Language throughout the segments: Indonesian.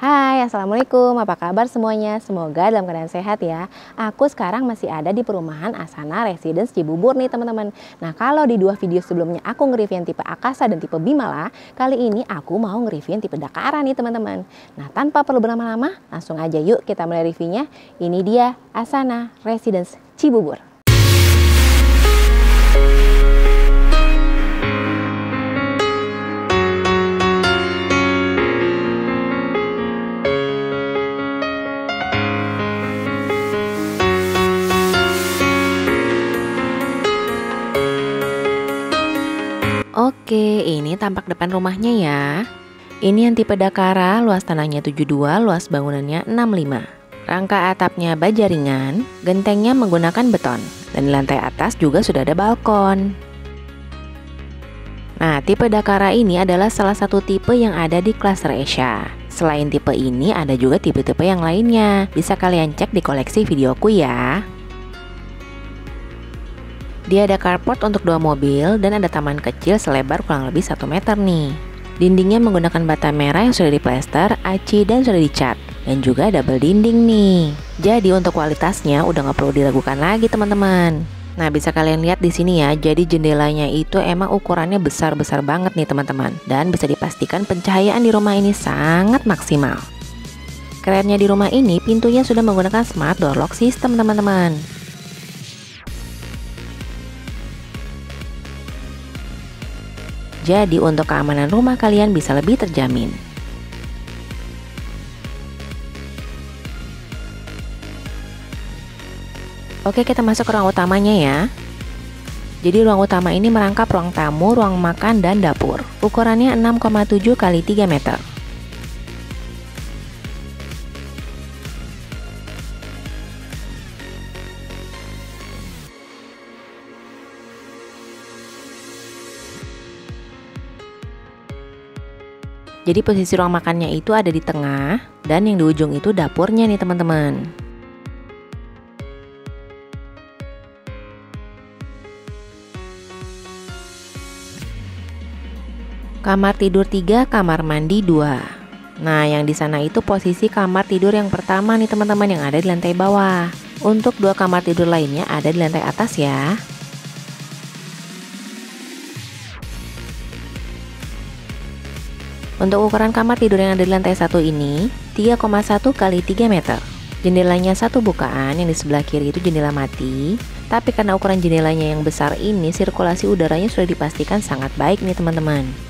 Hai, Assalamualaikum. Apa kabar semuanya? Semoga dalam keadaan sehat ya. Aku sekarang masih ada di perumahan Asana Residence Cibubur nih teman-teman. Nah kalau di dua video sebelumnya aku nge-review tipe Akasa dan tipe Bimala, kali ini aku mau nge-review tipe Dakara nih teman-teman. Nah tanpa perlu berlama-lama, langsung aja yuk kita mulai reviewnya. Ini dia Asana Residence Cibubur. Oke, ini tampak depan rumahnya ya. Ini yang tipe Dakara, luas tanahnya 72, luas bangunannya 65. Rangka atapnya baja ringan, gentengnya menggunakan beton, dan di lantai atas juga sudah ada balkon. Nah, tipe Dakara ini adalah salah satu tipe yang ada di klaster Asia. Selain tipe ini, ada juga tipe-tipe yang lainnya. Bisa kalian cek di koleksi videoku ya. Dia ada carport untuk dua mobil dan ada taman kecil selebar kurang lebih 1 meter nih. Dindingnya menggunakan bata merah yang sudah diplester, aci dan sudah dicat. Dan juga double dinding nih. Jadi untuk kualitasnya udah nggak perlu diragukan lagi teman-teman. Nah bisa kalian lihat di sini ya, jadi jendelanya itu emang ukurannya besar-besar banget nih teman-teman. Dan bisa dipastikan pencahayaan di rumah ini sangat maksimal. Kerennya di rumah ini, pintunya sudah menggunakan smart door lock system teman-teman. Jadi untuk keamanan rumah kalian bisa lebih terjamin. Oke kita masuk ke ruang utamanya ya. Jadi ruang utama ini merangkap ruang tamu, ruang makan, dan dapur. Ukurannya 6,7 x 3 meter Jadi posisi ruang makannya itu ada di tengah dan yang di ujung itu dapurnya nih teman-teman. Kamar tidur 3, kamar mandi 2. Nah, yang di sana itu posisi kamar tidur yang pertama nih teman-teman yang ada di lantai bawah. Untuk dua kamar tidur lainnya ada di lantai atas ya. Untuk ukuran kamar tidur yang ada di lantai satu ini 3,1 kali 3 meter. Jendelanya satu bukaan yang di sebelah kiri itu jendela mati. Tapi karena ukuran jendelanya yang besar ini, sirkulasi udaranya sudah dipastikan sangat baik nih teman-teman.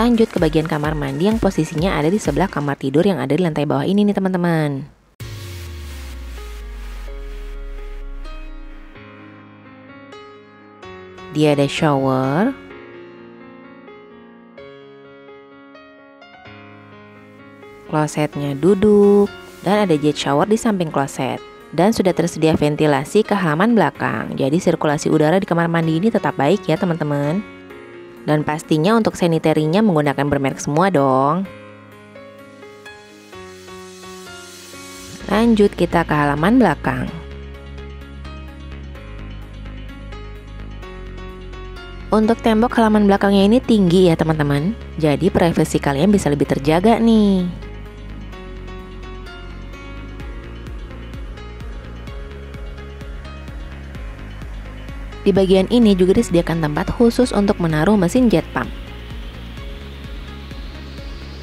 Lanjut ke bagian kamar mandi yang posisinya ada di sebelah kamar tidur yang ada di lantai bawah ini nih teman-teman. Dia ada shower. Klosetnya duduk dan ada jet shower di samping kloset dan sudah tersedia ventilasi ke halaman belakang. Jadi sirkulasi udara di kamar mandi ini tetap baik ya teman-teman. Dan pastinya untuk sanitarinya menggunakan bermerek semua dong. Lanjut kita ke halaman belakang. Untuk tembok halaman belakangnya ini tinggi ya teman-teman. Jadi privasi kalian bisa lebih terjaga nih. Di bagian ini juga disediakan tempat khusus untuk menaruh mesin jet pump.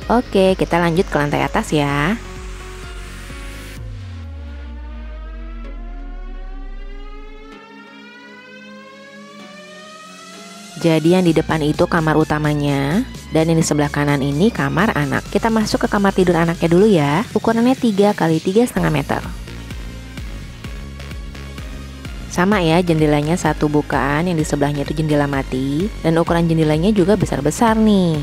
Oke, kita lanjut ke lantai atas ya. Jadi yang di depan itu kamar utamanya dan yang di sebelah kanan ini kamar anak. Kita masuk ke kamar tidur anaknya dulu ya. Ukurannya 3 kali 3,5 meter. Sama ya, jendelanya satu bukaan, yang di sebelahnya itu jendela mati, dan ukuran jendelanya juga besar-besar nih.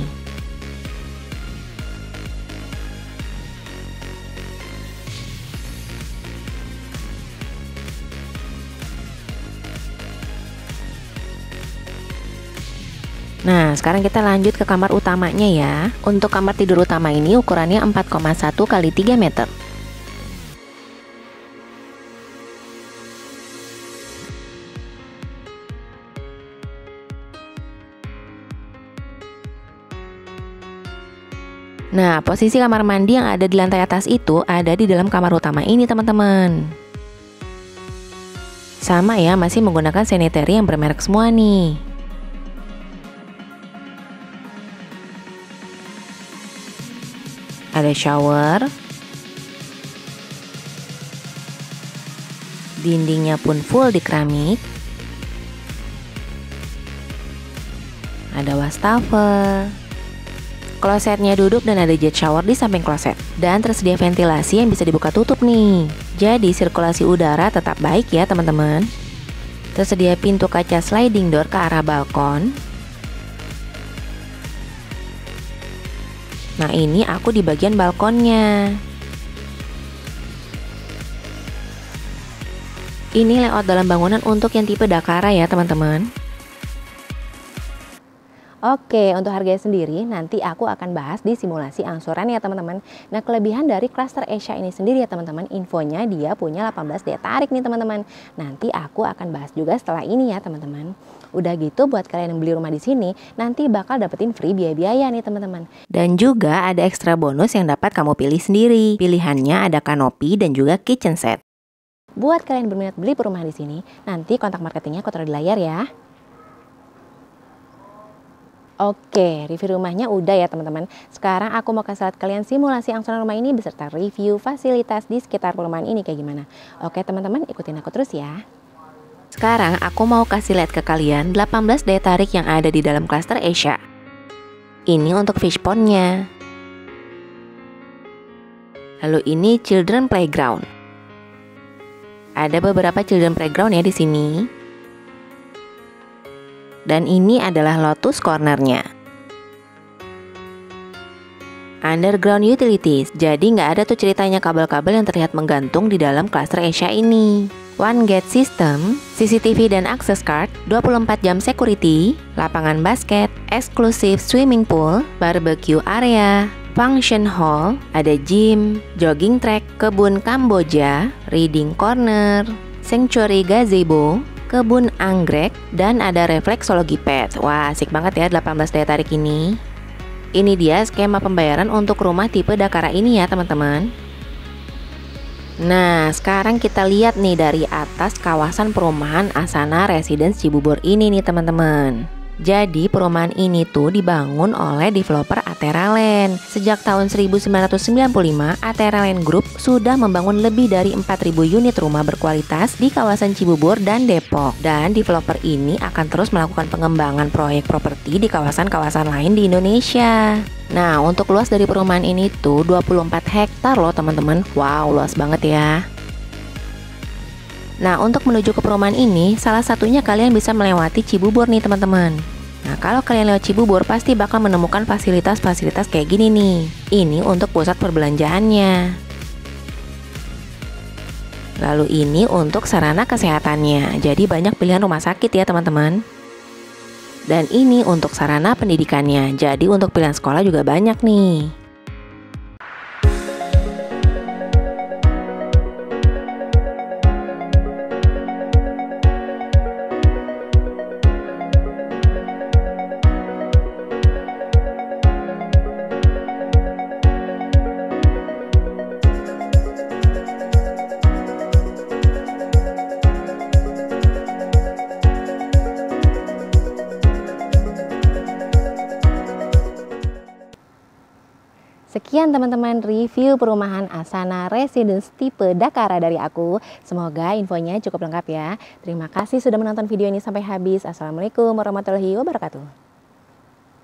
Nah, sekarang kita lanjut ke kamar utamanya ya. Untuk kamar tidur utama ini ukurannya 4,1 kali 3 meter. Nah, posisi kamar mandi yang ada di lantai atas itu ada di dalam kamar utama ini, teman-teman. Sama ya, masih menggunakan sanitary yang bermerek semua nih. Ada shower. Dindingnya pun full di keramik. Ada wastafel. Klosetnya duduk dan ada jet shower di samping kloset. Dan tersedia ventilasi yang bisa dibuka tutup nih. Jadi sirkulasi udara tetap baik ya teman-teman. Tersedia pintu kaca sliding door ke arah balkon. Nah ini aku di bagian balkonnya. Ini layout dalam bangunan untuk yang tipe Dakara ya teman-teman. Oke, untuk harganya sendiri nanti aku akan bahas di simulasi angsuran ya teman-teman. Nah, kelebihan dari cluster Asia ini sendiri ya teman-teman, infonya dia punya 18 daya tarik nih teman-teman. Nanti aku akan bahas juga setelah ini ya teman-teman. Udah gitu buat kalian yang beli rumah di sini, nanti bakal dapetin free biaya-biaya nih teman-teman. Dan juga ada ekstra bonus yang dapat kamu pilih sendiri. Pilihannya ada kanopi dan juga kitchen set. Buat kalian berminat beli perumahan di sini, nanti kontak marketingnya aku taruh di layar ya. Oke, review rumahnya udah ya teman-teman. Sekarang aku mau kasih lihat kalian simulasi angsuran rumah ini beserta review fasilitas di sekitar perumahan ini kayak gimana. Oke teman-teman, ikutin aku terus ya. Sekarang aku mau kasih lihat ke kalian 18 daya tarik yang ada di dalam klaster Asia. Ini untuk fish pondnya. Lalu ini children playground. Ada beberapa children playground ya di sini. Dan ini adalah Lotus Cornernya. Underground Utilities, jadi nggak ada tuh ceritanya kabel-kabel yang terlihat menggantung di dalam klaster Asia ini. One Gate System, CCTV dan access card, 24 jam security, lapangan basket, eksklusif swimming pool, barbecue area, function hall, ada gym, jogging track, kebun Kamboja, reading corner, sanctuary gazebo, kebun anggrek, dan ada refleksologi pet. Wah, asik banget ya 18 daya tarik ini. Ini dia skema pembayaran untuk rumah tipe Dakara ini ya teman-teman. Nah, sekarang kita lihat nih dari atas kawasan perumahan Asana Residence Cibubur ini nih teman-teman. Jadi perumahan ini tuh dibangun oleh developer Atera Land. Sejak tahun 1995, Atera Land Group sudah membangun lebih dari 4.000 unit rumah berkualitas di kawasan Cibubur dan Depok. Dan developer ini akan terus melakukan pengembangan proyek properti di kawasan-kawasan lain di Indonesia. Nah, untuk luas dari perumahan ini tuh 24 hektar loh teman-teman. Wow, luas banget ya. Nah, untuk menuju ke perumahan ini, salah satunya kalian bisa melewati Cibubur nih teman-teman. Nah, kalau kalian lewat Cibubur, pasti bakal menemukan fasilitas-fasilitas kayak gini nih. Ini untuk pusat perbelanjaannya. Lalu ini untuk sarana kesehatannya. Jadi banyak pilihan rumah sakit ya teman-teman. Dan ini untuk sarana pendidikannya. Jadi untuk pilihan sekolah juga banyak nih. Sekian teman-teman review perumahan Asana Residence tipe Dakara dari aku. Semoga infonya cukup lengkap ya. Terima kasih sudah menonton video ini sampai habis. Assalamualaikum warahmatullahi wabarakatuh.